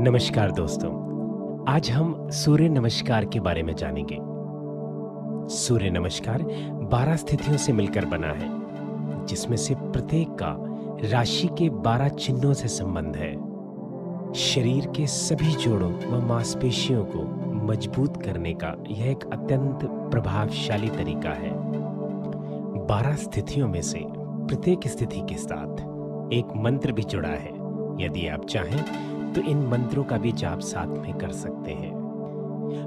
नमस्कार दोस्तों। आज हम सूर्य नमस्कार के बारे में जानेंगे। सूर्य नमस्कार 12 स्थितियों से मिलकर बना है, जिसमें से प्रत्येक का राशि के 12 चिन्हों से संबंध है। शरीर के सभी जोड़ों व मांसपेशियों को मज़बूत करने का यह एक अत्यंत प्रभावशाली तरीका है। 12 स्थितियों में से प्रत्येक स्थिति के साथ एक मंत्र भी जुड़ा है। यदि आप चाहें तो इन मंत्रों का भी जाप साथ में कर सकते हैं।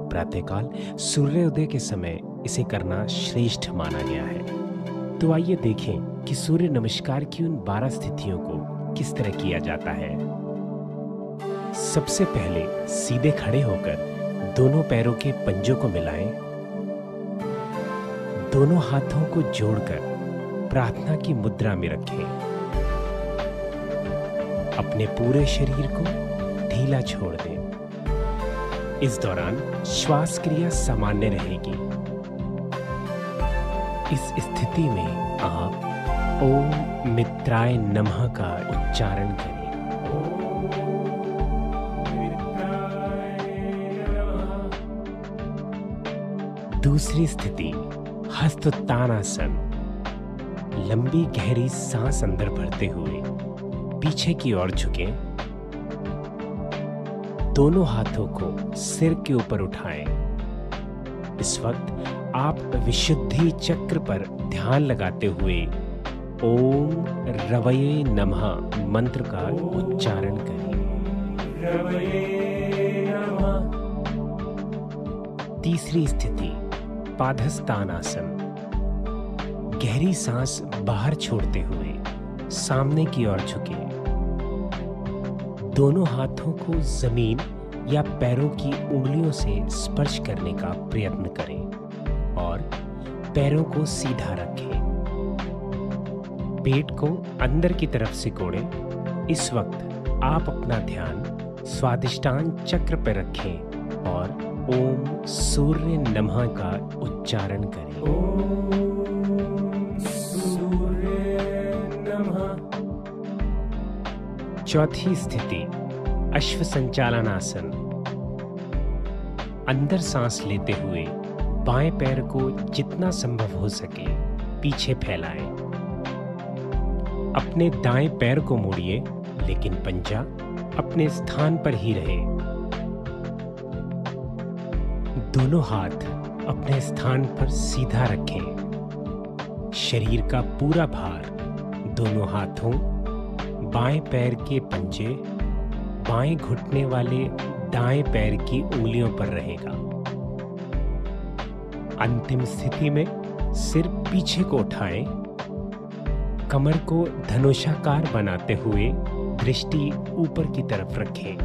प्रातःकाल सूर्योदय के समय इसे करना श्रेष्ठ माना गया है। तो आइए देखें कि सूर्य नमस्कार की उन बारह स्थितियों को किस तरह किया जाता है। सबसे पहले सीधे खड़े होकर दोनों पैरों के पंजों को मिलाएँ। दोनों हाथों को जोड़कर प्रार्थना की मुद्रा में रखें। अपने पूरे शरीर को ढीला छोड़ दें। इस दौरान श्वास क्रिया सामान्य रहेगी। इस स्थिति में आप ओम मित्राय नमः का उच्चारण करें। दूसरी स्थिति हस्तोत्तानासन लंबी गहरी सांस अंदर भरते हुए पीछे की ओर झुकें। दोनों हाथों को सिर के ऊपर उठाएँ। इस वक्त आप विशुद्धि चक्र पर ध्यान लगाते हुए ओम रवये नमः मंत्र का उच्चारण करें। तीसरी स्थिति, पादस्थानासन। गहरी सांस बाहर छोड़ते हुए सामने की ओर झुके। दोनों हाथों को ज़मीन या पैरों की उंगलियों से स्पर्श करने का प्रयत्न करें और पैरों को सीधा रखें। पेट को अंदर की तरफ़ से कोड़ें। इस वक्त आप अपना ध्यान स्वादिष्टान चक्र पर रखें और ओम सूर्य नमः का उच्चारण करें। चौथी स्थिति अश्व संचालन आसन अंदर सांस लेते हुए बाएँ पैर को जितना संभव हो सके पीछे फैलाएँ। अपने दाएँ पैर को मोड़िए, लेकिन पंजा अपने स्थान पर ही रहे। दोनों हाथ अपने स्थान पर सीधा रखें। शरीर का पूरा भार दोनों हाथों बाएँ पैर के पंजे बाएँ घुटने वाले दाएँ पैर की उंगलियों पर रहेगा। अंतिम स्थिति में सिर पीछे को उठाएँ। कमर को धनुषाकार बनाते हुए दृष्टि ऊपर की तरफ़ रखें।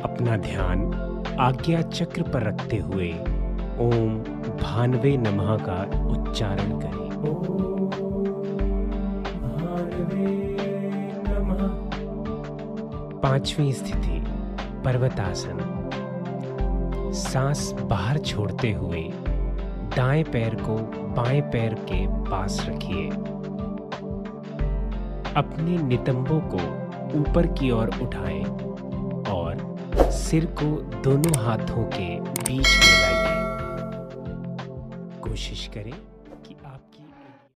अपना ध्यान आज्ञा चक्र पर रखते हुए ओम भानवे नमः का उच्चारण करें। पांचवी स्थिति, पर्वतासन। सांस बाहर छोड़ते हुए, दाएँ पैर को बाएँ पैर के पास रखिए। अपने नितंबों को ऊपर की ओर उठाएँ और सिर को दोनों हाथों के बीच में लाइए। कोशिश करें